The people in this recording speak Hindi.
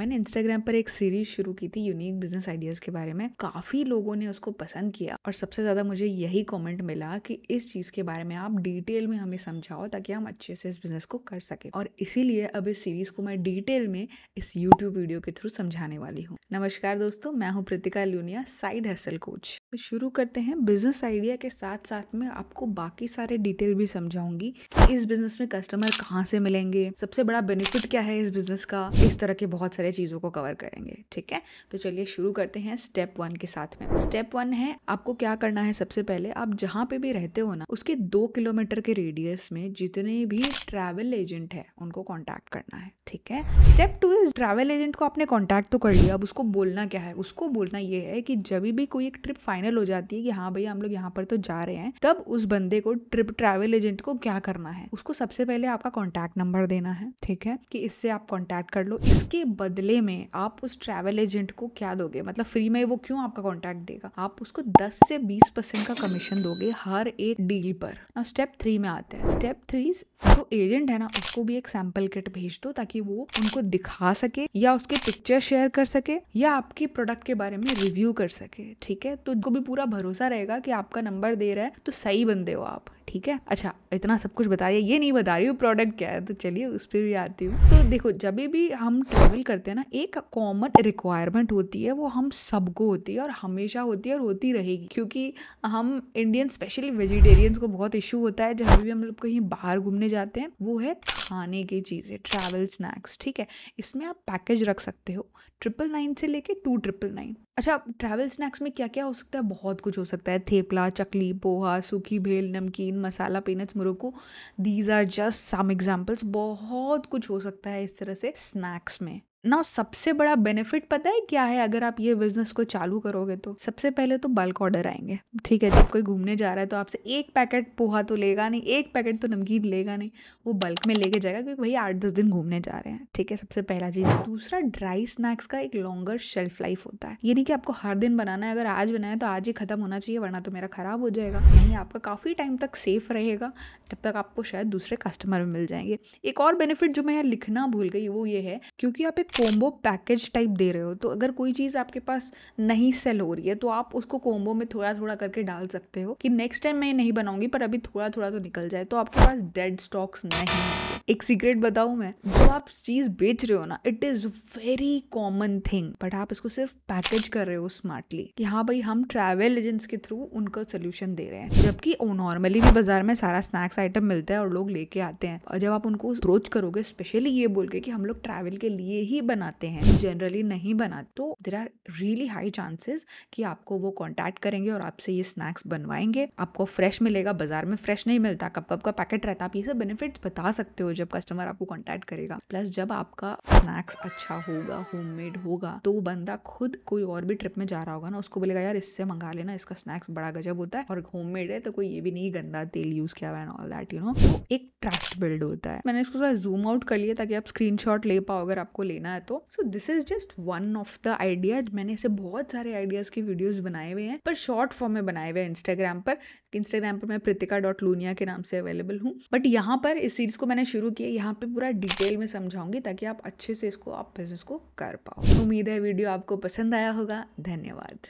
मैंने इंस्टाग्राम पर एक सीरीज़ शुरू की थी यूनिक बिज़नेस आइडियाज़ के बारे में। काफ़ी लोगों ने उसको पसंद किया और सबसे ज़्यादा मुझे यही कमेंट मिला कि इस चीज़ के बारे में आप डिटेल में हमें समझाओ ताकि हम अच्छे से इस बिज़नेस को कर सके। और इसीलिए अब इस सीरीज़ को मैं डिटेल में इस यूट्यूब वीडियो के थ्रू समझाने वाली हूँ। नमस्कार दोस्तों, मैं हूँ Pratika Luniya side hustle coach तो शुरू करते हैं बिज़नेस आइडिया के साथ साथ में आपको बाकी सारे डिटेल भी समझाऊँगी इस बिज़नेस में कस्टमर कहाँ से मिलेंगे, सबसे बड़ा बेनिफिट क्या है इस बिज़नेस का, इस तरह के बहुत सारे चीज़ों को कवर करेंगे, ठीक है? तो चलिए शुरू करते हैं स्टेप वन के साथ में। स्टेप वन है, आपको क्या करना है सबसे पहले, आप जहाँ पे भी रहते हो ना, उसके दो किलोमीटर के रेडियस में जितने भी ट्रैवल एजेंट है, उनको कॉन्टैक्ट करना है, ठीक है? Step two is travel agent को आपने कॉन्टैक्ट तो कर लिया, अब उसको बोलना क्या है? उसको बोलना ये है कि जब भी कोई एक ट्रिप फाइनल हो जाती है कि हाँ भैया हम लोग यहाँ पर तो जा रहे हैं, तब उस बंदे को ट्रिप ट्रैवल एजेंट को क्या करना है? उसको सबसे पहले आपका कॉन्टैक्ट नंबर देना है, ठीक है? कि इससे आप कॉन्टैक्ट कर लो। इसके बदले में आप उस ट्रैवल एजेंट को क्या दोगे? मतलब फ्री में वो क्यों आपका कॉन्टैक्ट देगा? आप उसको 10 से 20 परसेंट का कमीशन दोगे हर एक डील पर। ना स्टेप थ्री में आते हैं। स्टेप थ्री जो एजेंट है ना, उसको भी एक सैंपल किट भेज दो ताकि वो उनको दिखा सके या उसके पिक्चर शेयर कर सके या आपके प्रोडक्ट के बारे में रिव्यू कर सके, ठीक है? तो उनको भी पूरा भरोसा रहेगा कि आपका नंबर दे रहा है तो सही बंदे हो आप। ठीक है? अच्छा इतना सब कुछ बता बताया ये नहीं बता रही हूँ प्रोडक्ट क्या है? तो चलिए, उस पर भी आती हूँ। तो देखो, जब भी हम ट्रेवल करते हैं ना, एक कॉमन रिक्वायरमेंट होती है, वो हम सबको होती है और हमेशा होती है और होती रहेगी। क्योंकि हम इंडियन स्पेशली वेजिटेरियंस को बहुत इशू होता है। जब भी हम लोग कहीं बाहर घूमने जाते हैं, वो है खाने की चीज़ें ट्रैवल स्नैक्स ठीक है? इसमें आप पैकेज रख सकते हो। ट्रिपल नाइन से लेके टू ट्रिपल नाइन अच्छा ट्रैवल स्नैक्स में क्या क्या हो सकता है? बहुत कुछ हो सकता है। थेपला, चकली, पोहा, सूखी भेल, नमकीन masala peanuts murukku these are just some examples बहुत कुछ हो सकता है इस तरह से स्नैक्स में। ना सबसे बड़ा बेनिफिट पता है क्या है? अगर आप ये बिज़नेस को चालू करोगे तो। सबसे पहले तो बल्क ऑर्डर आएँगे। ठीक है, जब कोई घूमने जा रहा है तो आपसे एक पैकेट पोहा तो लेगा नहीं, एक पैकेट तो नमकीन लेगा नहीं। वो बल्क में लेके जाएगा क्योंकि भैया आठ दस दिन घूमने जा रहे हैं। ठीक है, सबसे पहला चीज़। दूसरा ड्राई स्नैक्स का एक लॉन्गर शेल्फ लाइफ होता है। ये नहीं कि आपको हर दिन बनाना है, अगर आज बनाया तो आज ही खत्म होना चाहिए, वरना तो मेरा खराब हो जाएगा। नहीं, आपका काफ़ी टाइम तक सेफ़ रहेगा, जब तक आपको शायद दूसरे कस्टमर मिल जाएँगे। एक और बेनिफिट जो मैं यहाँ लिखना भूल गई, वो ये है, क्योंकि आप एक कोम्बो पैकेज टाइप दे रहे हो तो अगर कोई चीज़ आपके पास नहीं सेल हो रही है तो आप उसको कोम्बो में थोड़ा थोड़ा करके डाल सकते हो कि नेक्स्ट टाइम मैं नहीं बनाऊँगी, पर अभी थोड़ा थोड़ा तो निकल जाए तो आपके पास डेड स्टॉक्स नहीं एक सीक्रेट बताऊँ मैं, जो आप चीज़ बेच रहे हो ना it is very common thing but आप इसको सिर्फ़ पैकेज कर रहे हो स्मार्टली कि हाँ भाई, हम ट्रैवल एजेंट्स के थ्रू उनका सोल्यूशन दे रहे हैं। जबकि नॉर्मली भी बाज़ार में सारा स्नैक्स आइटम मिलता है और लोग लेके आते हैं, और जब आप उनको अप्रोच करोगे स्पेशली ये बोल के कि हम लोग ट्रैवल के लिए ही बनाते बनाते हैं जनरली नहीं बनाते। तो there are really high chances कि आपको वो कॉन्टैक्ट करेंगे और आपसे ये स्नैक्स बनवाएँगे। आपको फ्रेश मिलेगा, बाज़ार में फ्रेश नहीं मिलता कब कब का पैकेट रहता आप ये सब बेनिफिट बता सकते हो जब कस्टमर आपको कॉन्टैक्ट करेगा। प्लस जब आपका स्नैक्स अच्छा होगा होममेड होगा तो वो बंदा खुद कोई और भी ट्रिप में जा रहा होगा ना, उसको बोलेगा, यार इससे मंगा लेना, इसका स्नैक्स बड़ा गजब होता है और होममेड है तो कोई ये भी नहीं, गंदा तेल यूज़ किया हुआ है ऑल दैट यू नो एक ट्रस्ट बिल्ड होता है। मैंने इसको थोड़ा जूम आउट कर लिया ताकि आप स्क्रीनशॉट ले पाओ, अगर आपको लेना है तो so this is just one of the ideas मैंने ऐसे बहुत सारे आइडियाज़ के वीडियोस बनाए हुए हैं, पर शॉर्ट फॉर्म में बनाए हुए हैं इंस्टाग्राम पर। इंस्टाग्राम पर मैं प्रतिका डॉट लूनिया के नाम से अवेलेबल हूँ। बट यहाँ पर इस सीरीज़ को मैंने शुरू किया, यहाँ पे पूरा डिटेल में समझाऊँगी, ताकि आप अच्छे से इसको, आप बिज़नेस को कर पाओ। उम्मीद है वीडियो आपको पसंद आया होगा। धन्यवाद।